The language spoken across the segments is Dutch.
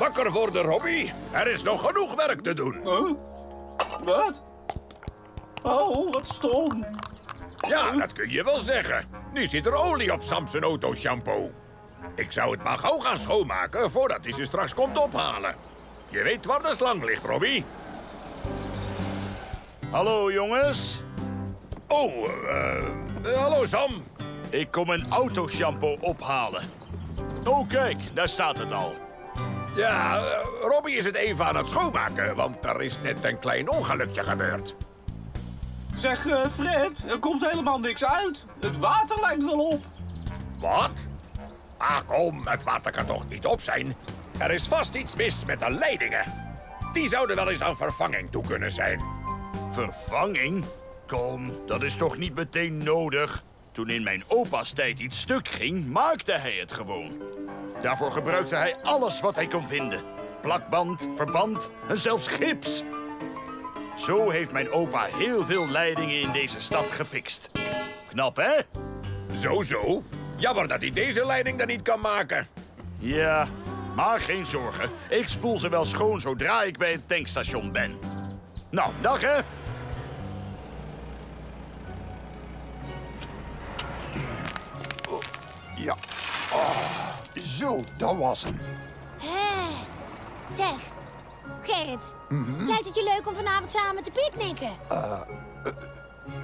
Wakker worden, Robbie. Er is nog genoeg werk te doen. Huh? Wat? Oh, wat stom. Ja, dat kun je wel zeggen. Nu zit er olie op Samson auto shampoo. Ik zou het maar gauw gaan schoonmaken voordat hij ze straks komt ophalen. Je weet waar de slang ligt, Robbie. Hallo jongens. Oh, eh, eh, hallo Sam. Ik kom een autoshampoo ophalen. Oh kijk, daar staat het al. Ja, Robbie is het even aan het schoonmaken, want er is net een klein ongelukje gebeurd. Zeg, eh, Fred, er komt helemaal niks uit. Het water lijkt wel op. Wat? Ah, kom, het water kan toch niet op zijn? Er is vast iets mis met de leidingen. Die zouden wel eens aan vervanging toe kunnen zijn. Vervanging? Kom, dat is toch niet meteen nodig? Toen in mijn opa's tijd iets stuk ging, maakte hij het gewoon. Daarvoor gebruikte hij alles wat hij kon vinden. Plakband, verband en zelfs gips. Zo heeft mijn opa heel veel leidingen in deze stad gefixt. Knap, hè? Zo, zo. Jammer dat hij deze leiding dan niet kan maken. Ja, maar geen zorgen. Ik spoel ze wel schoon zodra ik bij het tankstation ben. Nou, dag hè. Ja. Zo, dat was hem. Hè. Zeg, Gerrit, lijkt het je leuk om vanavond samen te picknicken?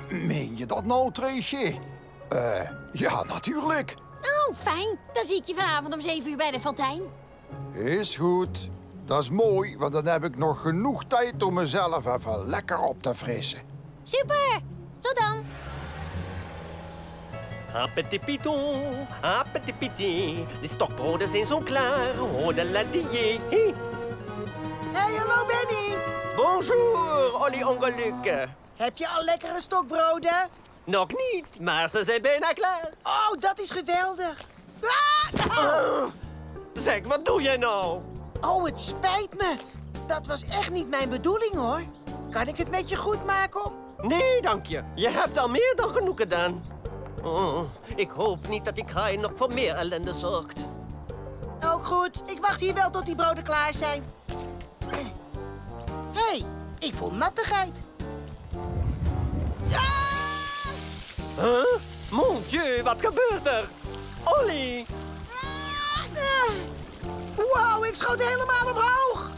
Meen je dat nou, Treesje? Eh, ja, natuurlijk. Oh, fijn. Dan zie ik je vanavond om 7 uur bij de fontein. Is goed. Dat is mooi, want dan heb ik nog genoeg tijd om mezelf even lekker op te frissen. Super. Tot dan. Ah, petit piton, ah, petit piti. De stokbroden zijn zo klaar. Oh, de la die. Hey. Hallo Benny. Bonjour, Olly Ongeluk. Heb je al lekkere stokbroden? Nog niet, maar ze zijn bijna klaar. Oh, dat is geweldig. Ah! Oh. Zeg, wat doe jij nou? Oh, het spijt me. Dat was echt niet mijn bedoeling, hoor. Kan ik het met je goed maken. Nee, dank je. Je hebt al meer dan genoeg gedaan. Oh, ik hoop niet dat die kraai nog voor meer ellende zorgt. Ook goed, ik wacht hier wel tot die broden klaar zijn. Hé, hey, ik voel nattigheid. Huh? Mon dieu, wat gebeurt er? Olly! Wow, ik schoot helemaal omhoog.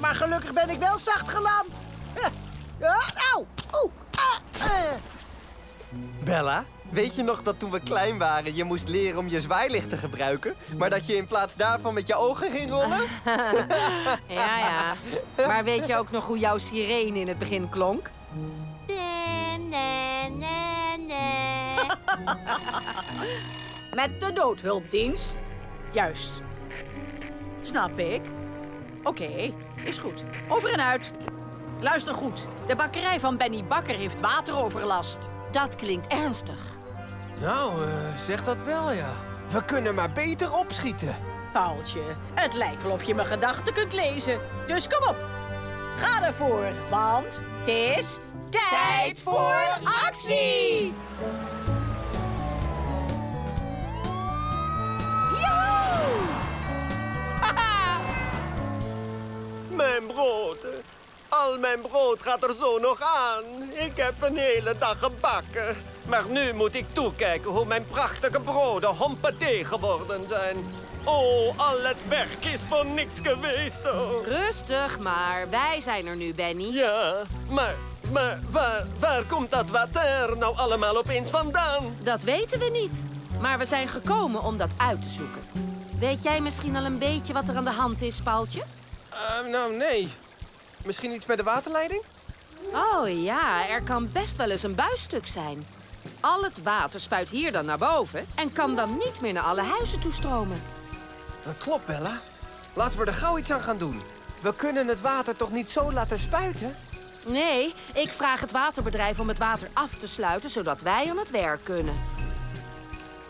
Maar gelukkig ben ik wel zacht geland. Auw, oeh, ah, eh. Bella, weet je nog dat toen we klein waren je moest leren om je zwaailicht te gebruiken, maar dat je in plaats daarvan met je ogen ging rollen? Ja, ja. Maar weet je ook nog hoe jouw sirene in het begin klonk? Met de doodhulpdienst? Juist. Snap ik. Oké, is goed. Over en uit. Luister goed. De bakkerij van Benny Bakker heeft wateroverlast. Dat klinkt ernstig. Nou, eh, zeg dat wel, ja. We kunnen maar beter opschieten. Paaltje, het lijkt wel of je mijn gedachten kunt lezen. Dus kom op. Ga ervoor, want het is tijd voor actie! Joehoe! Mijn brood. Al mijn brood gaat er zo nog aan. Ik heb een hele dag gebakken. Maar nu moet ik toekijken hoe mijn prachtige broden hompaté geworden zijn. Oh, al het werk is voor niks geweest. Oh. Rustig maar, wij zijn er nu, Benny. Ja, maar, maar waar, waar komt dat water nou allemaal opeens vandaan? Dat weten we niet. Maar we zijn gekomen om dat uit te zoeken. Weet jij misschien al een beetje wat er aan de hand is, Paaltje? Eh, nou, nee. Misschien iets met de waterleiding? Oh ja, er kan best wel eens een buisstuk zijn. Al het water spuit hier dan naar boven en kan dan niet meer naar alle huizen toestromen. Dat klopt, Bella. Laten we er gauw iets aan gaan doen. We kunnen het water toch niet zo laten spuiten? Nee, ik vraag het waterbedrijf om het water af te sluiten, zodat wij aan het werk kunnen.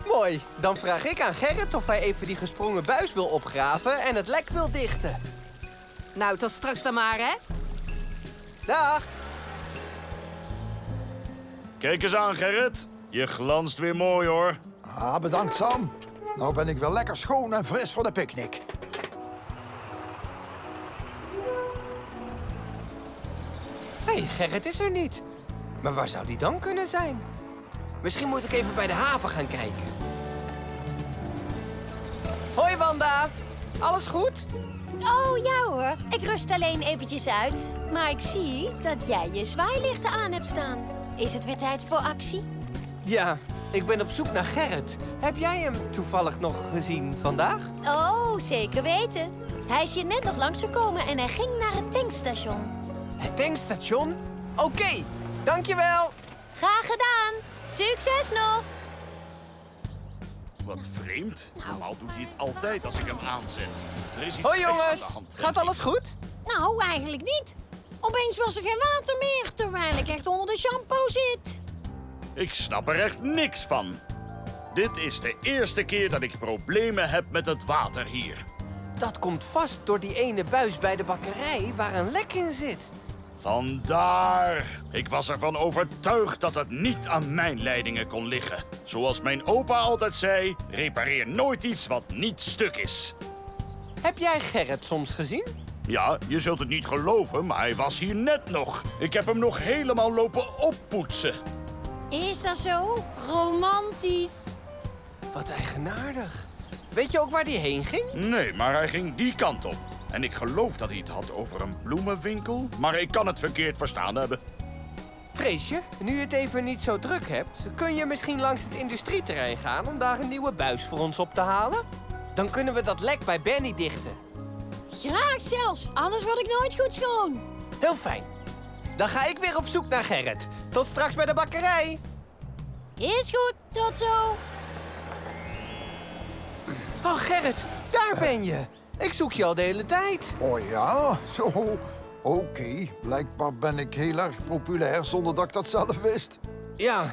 Mooi. Dan vraag ik aan Gerrit of hij even die gesprongen buis wil opgraven en het lek wil dichten. Nou, tot straks dan maar, hè? Dag. Kijk eens aan, Gerrit. Je glanst weer mooi, hoor. Ah, bedankt, Sam. Nou ben ik weer lekker schoon en fris voor de picknick. Hé, hey, Gerrit is er niet. Maar waar zou die dan kunnen zijn? Misschien moet ik even bij de haven gaan kijken. Hoi, Wanda. Alles goed? Oh, ja hoor. Ik rust alleen eventjes uit. Maar ik zie dat jij je zwaailichten aan hebt staan. Is het weer tijd voor actie? Ja, ik ben op zoek naar Gerrit. Heb jij hem toevallig nog gezien vandaag? Oh, zeker weten. Hij is hier net nog langsgekomen en hij ging naar het tankstation. Het tankstation? Oké, dankjewel. Graag gedaan. Succes nog. Wat vreemd. Normaal doet hij het altijd als ik hem aanzet. Er is iets Hoi aan jongens, de hand, denk gaat alles goed? Nou, eigenlijk niet. Opeens was er geen water meer, terwijl ik echt onder de shampoo zit. Ik snap er echt niks van. Dit is de eerste keer dat ik problemen heb met het water hier. Dat komt vast door die ene buis bij de bakkerij waar een lek in zit. Vandaar. Ik was ervan overtuigd dat het niet aan mijn leidingen kon liggen. Zoals mijn opa altijd zei, repareer nooit iets wat niet stuk is. Heb jij Gerrit soms gezien? Ja, je zult het niet geloven, maar hij was hier net nog. Ik heb hem nog helemaal lopen oppoetsen. Is dat zo? Romantisch. Wat eigenaardig. Weet je ook waar die heen ging? Nee, maar hij ging die kant op. En ik geloof dat hij het had over een bloemenwinkel, maar ik kan het verkeerd verstaan hebben. Treesje, nu je het even niet zo druk hebt, kun je misschien langs het industrieterrein gaan om daar een nieuwe buis voor ons op te halen? Dan kunnen we dat lek bij Benny dichten. Graag zelfs, anders word ik nooit goed schoon. Heel fijn. Dan ga ik weer op zoek naar Gerrit. Tot straks bij de bakkerij. Is goed, tot zo. Oh, Gerrit, daar ben je. Ik zoek je al de hele tijd. Oh ja, zo. Oké, blijkbaar ben ik heel erg populair zonder dat ik dat zelf wist. Ja,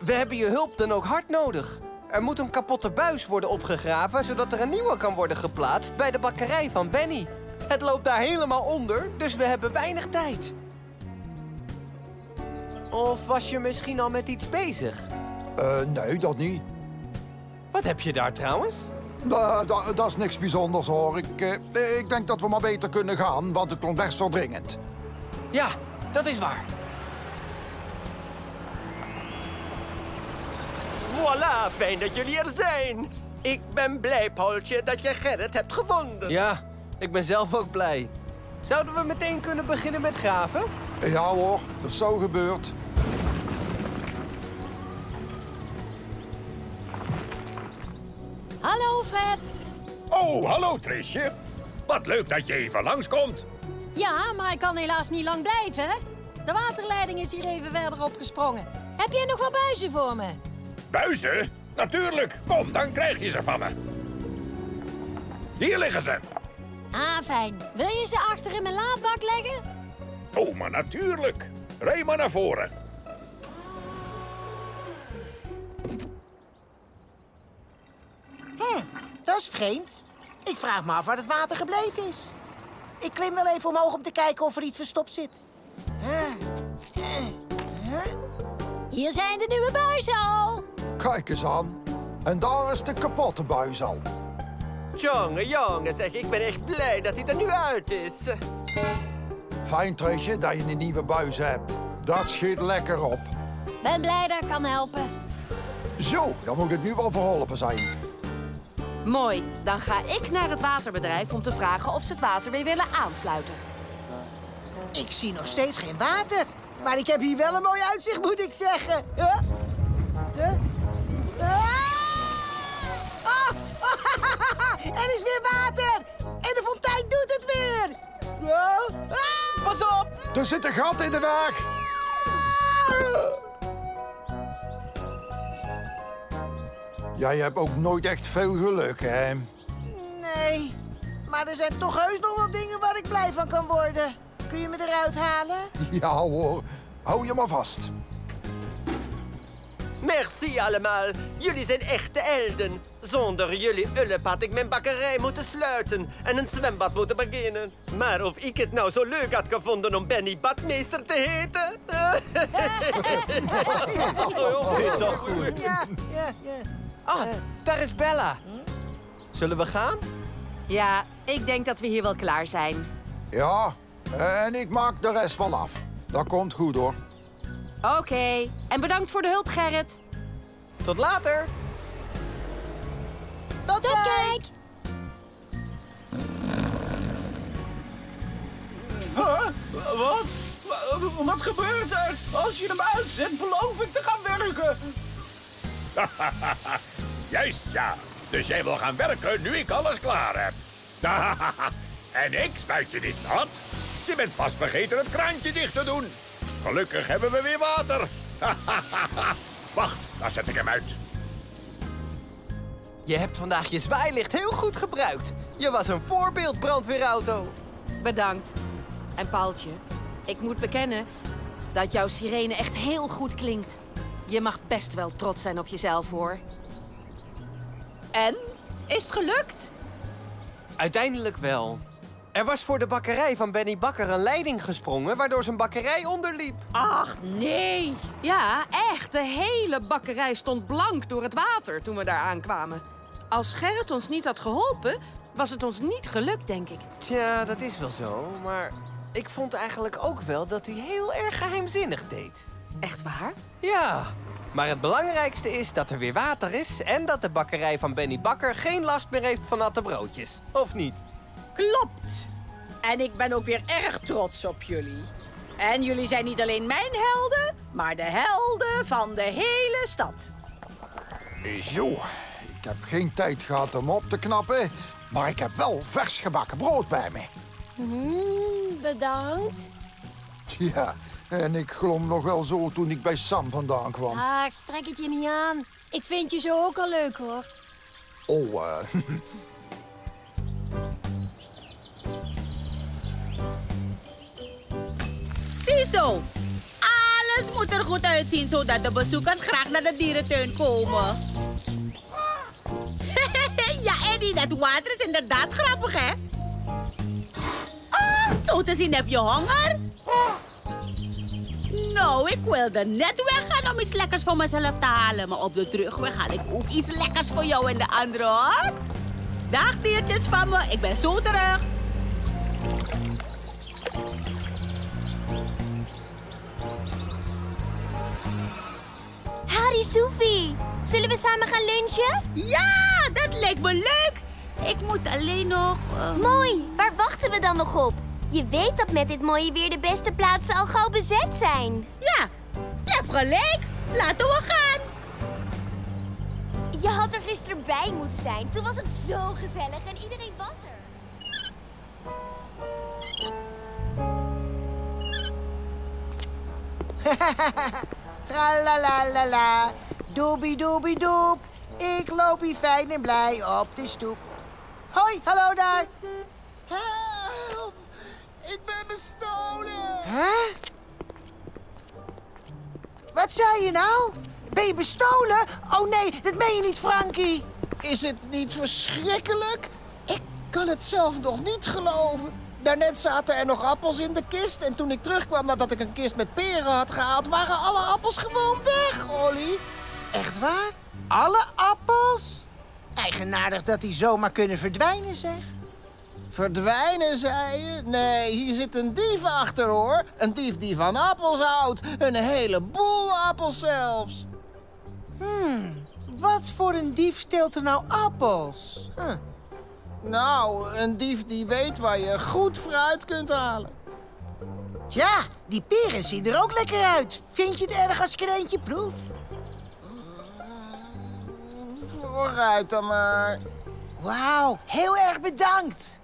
we hebben je hulp dan ook hard nodig. Er moet een kapotte buis worden opgegraven, zodat er een nieuwe kan worden geplaatst bij de bakkerij van Benny. Het loopt daar helemaal onder, dus we hebben weinig tijd. Of was je misschien al met iets bezig? Eh, nee, dat niet. Wat heb je daar trouwens? Da- da- dat is niks bijzonders hoor. Ik, eh, ik denk dat we maar beter kunnen gaan, want het klonk best wel dringend. Ja, dat is waar. Voilà, fijn dat jullie er zijn. Ik ben blij, Paultje, dat je Gerrit hebt gevonden. Ja, ik ben zelf ook blij. Zouden we meteen kunnen beginnen met graven? Ja hoor, dat is zo gebeurd. Hallo, Fred. Oh, hallo Trisje. Wat leuk dat je even langskomt. Ja, maar ik kan helaas niet lang blijven, hè? De waterleiding is hier even verder opgesprongen. Heb jij nog wel buizen voor me? Buizen? Natuurlijk. Kom, dan krijg je ze van me. Hier liggen ze. Ah, fijn. Wil je ze achter in mijn laadbak leggen? Oh, maar natuurlijk. Rij maar naar voren. Hm, dat is vreemd. Ik vraag me af waar het water gebleven is. Ik klim wel even omhoog om te kijken of er iets verstopt zit. Hier zijn de nieuwe buizen al. Kijk eens aan. En daar is de kapotte buis al. Jongen, jongen, zeg, ik ben echt blij dat hij er nu uit is. Fijn, Treesje, dat je een nieuwe buis hebt. Dat schiet lekker op. Ben blij dat ik kan helpen. Zo, dan moet het nu wel verholpen zijn. Mooi, dan ga ik naar het waterbedrijf om te vragen of ze het water weer willen aansluiten. Ik zie nog steeds geen water. Maar ik heb hier wel een mooi uitzicht, moet ik zeggen. Huh? Huh? Er is weer water! En de fontein doet het weer! Ah! Pas op! Er zit een gat in de weg. Jij hebt ook nooit echt veel geluk, hè? Nee, maar er zijn toch heus nog wel dingen waar ik blij van kan worden. Kun je me eruit halen? Ja hoor, hou je maar vast. Merci allemaal. Jullie zijn echte helden. Zonder jullie hulp had ik mijn bakkerij moeten sluiten en een zwembad moeten beginnen. Maar of ik het nou zo leuk had gevonden om Benny Badmeester te heten? Het is zo goed. Ja, ja, ja. Ah, daar is Bella. Zullen we gaan? Ja, ik denk dat we hier wel klaar zijn. Ja, en ik maak de rest wel af. Dat komt goed hoor. Oké. En bedankt voor de hulp, Gerrit. Tot later. Tot, Tot kijk! Huh? Wat? Wa- Wat gebeurt er? Als je hem uitzet, beloof ik te gaan werken. Juist, ja. Dus jij wil gaan werken nu ik alles klaar heb. en ik spuit je niet nat. Je bent vast vergeten het kraantje dicht te doen. Gelukkig hebben we weer water. Wacht, dan zet ik hem uit. Je hebt vandaag je zwaailicht heel goed gebruikt. Je was een voorbeeld brandweerauto. Bedankt. En Paaltje, ik moet bekennen dat jouw sirene echt heel goed klinkt. Je mag best wel trots zijn op jezelf, hoor. En? Is het gelukt? Uiteindelijk wel. Er was voor de bakkerij van Benny Bakker een leiding gesprongen... waardoor zijn bakkerij onderliep. Ach, nee. Ja, echt. De hele bakkerij stond blank door het water toen we daar aankwamen. Als Gerrit ons niet had geholpen, was het ons niet gelukt, denk ik. Ja, dat is wel zo, maar ik vond eigenlijk ook wel dat hij heel erg geheimzinnig deed. Echt waar? Ja, maar het belangrijkste is dat er weer water is... en dat de bakkerij van Benny Bakker geen last meer heeft van natte broodjes. Of niet? Klopt. En ik ben ook weer erg trots op jullie. En jullie zijn niet alleen mijn helden, maar de helden van de hele stad. Zo, ik heb geen tijd gehad om op te knappen. Maar ik heb wel vers gebakken brood bij me. Mm, bedankt. Ja, en ik glom nog wel zo toen ik bij Sam vandaan kwam. Ach, trek het je niet aan. Ik vind je zo ook al leuk, hoor. Oh, eh. Ziezo. Alles moet er goed uitzien zodat de bezoekers graag naar de dierentuin komen. ja, Eddie, dat water is inderdaad grappig, hè? Oh, zo te zien heb je honger. Nou, ik wilde net weggaan om iets lekkers voor mezelf te halen. Maar op de terugweg haal ik ook iets lekkers voor jou en de anderen, hoor. Dag, diertjes van me. Ik ben zo terug. Harry, Sophie. Zullen we samen gaan lunchen? Ja, dat lijkt me leuk. Ik moet alleen nog... eh, Mooi. Waar wachten we dan nog op? Je weet dat met dit mooie weer de beste plaatsen al gauw bezet zijn. Ja, je hebt gelijk. Laten we gaan. Je had er gisteren bij moeten zijn. Toen was het zo gezellig en iedereen was er. Tralalala, doobie doobie doep. Ik loop hier fijn en blij op de stoep. Hoi, hallo daar. Help! Ik ben bestolen! Hè? Wat zei je nou? Ben je bestolen? Oh nee, dat meen je niet, Frankie. Is het niet verschrikkelijk? Ik kan het zelf nog niet geloven. Daarnet zaten er nog appels in de kist en toen ik terugkwam nadat ik een kist met peren had gehaald, waren alle appels gewoon weg, Olly. Echt waar? Alle appels? Eigenaardig dat die zomaar kunnen verdwijnen, zeg. Verdwijnen, zei je? Nee, hier zit een dief achter, hoor. Een dief die van appels houdt. Een heleboel appels zelfs. Hmm, wat voor een dief steelt er nou appels? Huh. Nou, een dief die weet waar je goed fruit kunt halen. Tja, die peren zien er ook lekker uit. Vind je het erg als ik er eentje proef? Vooruit dan maar. Wauw, heel erg bedankt.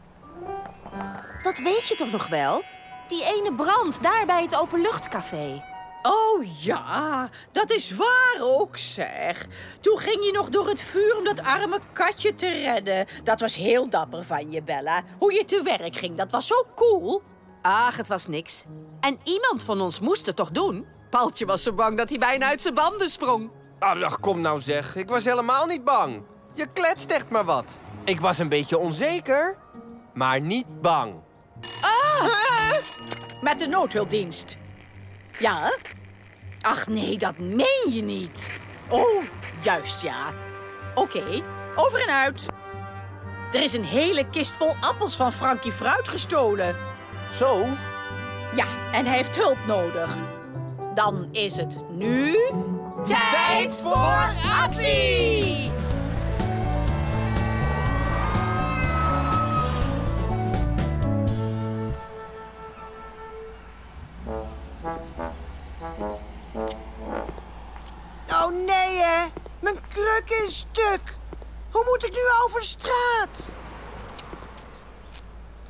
Dat weet je toch nog wel? Die ene brand daar bij het openluchtcafé. Oh ja, dat is waar ook zeg. Toen ging je nog door het vuur om dat arme katje te redden. Dat was heel dapper van je, Bella. Hoe je te werk ging, dat was zo cool. Ach, het was niks. En iemand van ons moest het toch doen? Paaltje was zo bang dat hij bijna uit zijn banden sprong. Ach, kom nou zeg. Ik was helemaal niet bang. Je kletst echt maar wat. Ik was een beetje onzeker, maar niet bang. Met de noodhulpdienst. Ja? Ach nee, dat meen je niet. Oh, juist ja. Oké, over en uit. Er is een hele kist vol appels van Frankie Fruit gestolen. Zo? Ja, en hij heeft hulp nodig. Dan is het nu... Tijd voor actie!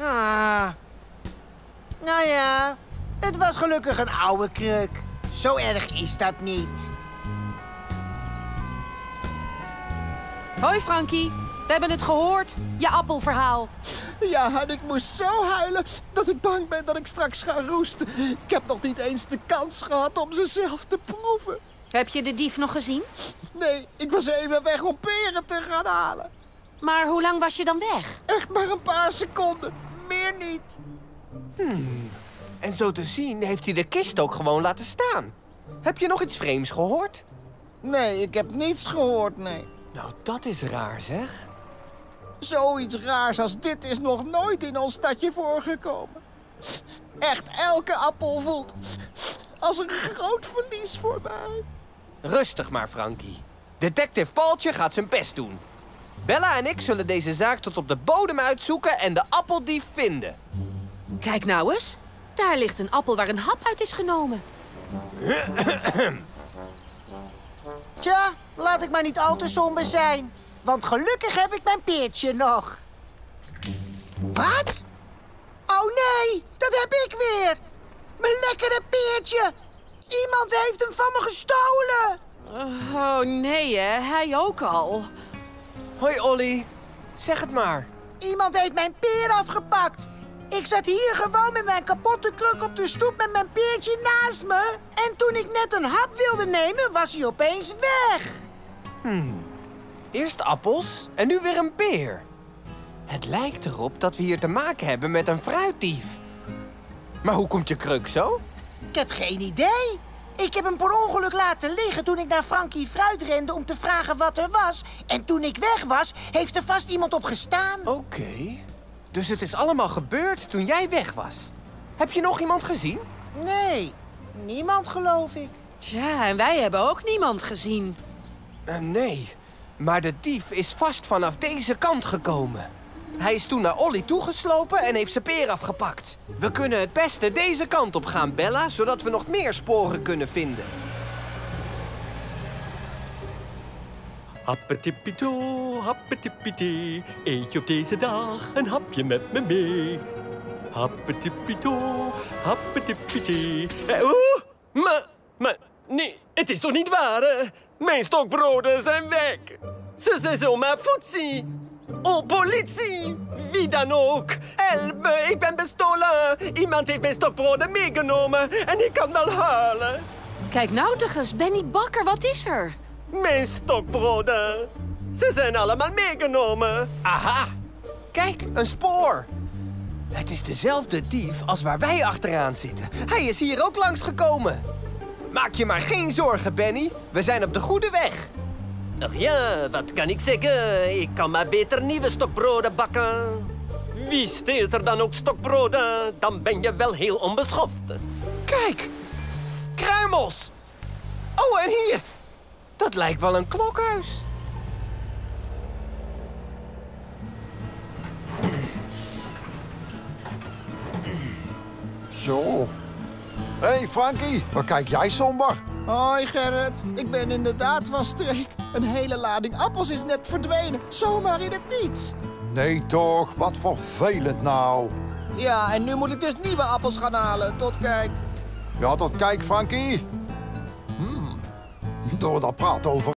Ah. Nou ja, het was gelukkig een oude kruk. Zo erg is dat niet. Hoi Frankie, we hebben het gehoord. Je appelverhaal. Ja, en ik moest zo huilen dat ik bang ben dat ik straks ga roesten. Ik heb nog niet eens de kans gehad om ze zelf te proeven. Heb je de dief nog gezien? Nee, ik was even weg om peren te gaan halen. Maar hoe lang was je dan weg? Echt maar een paar seconden, meer niet. En zo te zien heeft hij de kist ook gewoon laten staan. Heb je nog iets vreemds gehoord? Nee, ik heb niets gehoord, nee. Nou, dat is raar, zeg. Zoiets raars als dit is nog nooit in ons stadje voorgekomen. Echt elke appel voelt als een groot verlies voor mij. Rustig maar, Frankie. Detective Paultje gaat zijn best doen. Bella en ik zullen deze zaak tot op de bodem uitzoeken en de appeldief vinden. Kijk nou eens. Daar ligt een appel waar een hap uit is genomen. Tja, laat ik maar niet al te somber zijn. Want gelukkig heb ik mijn peertje nog. Wat? Oh nee, dat heb ik weer. Mijn lekkere peertje. Iemand heeft hem van me gestolen. Oh nee, hè? Hij ook al. Hoi, Olly. Zeg het maar. Iemand heeft mijn peer afgepakt. Ik zat hier gewoon met mijn kapotte kruk op de stoep met mijn peertje naast me. En toen ik net een hap wilde nemen, was hij opeens weg. Eerst appels en nu weer een peer. Het lijkt erop dat we hier te maken hebben met een fruitdief. Maar hoe komt je kruk zo? Ik heb geen idee. Ik heb hem per ongeluk laten liggen toen ik naar Frankie Fruit rende om te vragen wat er was. En toen ik weg was, heeft er vast iemand op gestaan. Oké. Dus het is allemaal gebeurd toen jij weg was. Heb je nog iemand gezien? Nee, niemand geloof ik. Tja, en wij hebben ook niemand gezien. Eh, nee, maar de dief is vast vanaf deze kant gekomen. Hij is toen naar Olly toegeslopen en heeft zijn peer afgepakt. We kunnen het beste deze kant op gaan, Bella, zodat we nog meer sporen kunnen vinden. Happetipito, happetipiti, eet je op deze dag een hapje met me mee. Happetipito, happetipiti. Eh, Oeh, maar, maar, nee, het is toch niet waar? hè? Mijn stokbroden zijn weg. Ze zijn zomaar voetzie. Oh, politie! Wie dan ook. Help me, ik ben bestolen. Iemand heeft mijn stokbroden meegenomen en ik kan wel huilen. Kijk nou toch eens, Benny Bakker, wat is er? Mijn stokbroden. Ze zijn allemaal meegenomen. Aha! Kijk, een spoor! Het is dezelfde dief als waar wij achteraan zitten. Hij is hier ook langsgekomen. Maak je maar geen zorgen, Benny. We zijn op de goede weg. Ja, wat kan ik zeggen? Ik kan maar beter nieuwe stokbroden bakken. Wie steelt er dan ook stokbroden? Dan ben je wel heel onbeschoft. Kijk! Kruimels! Oh, en hier! Dat lijkt wel een klokhuis. Zo. Hé, hey Frankie, wat kijk jij somber? Hoi Gerrit, ik ben inderdaad van streek. Een hele lading appels is net verdwenen, zomaar in het niets. Nee toch, wat vervelend nou. Ja, en nu moet ik dus nieuwe appels gaan halen. Tot kijk. Ja, tot kijk Frankie. Hmm. Door dat praten over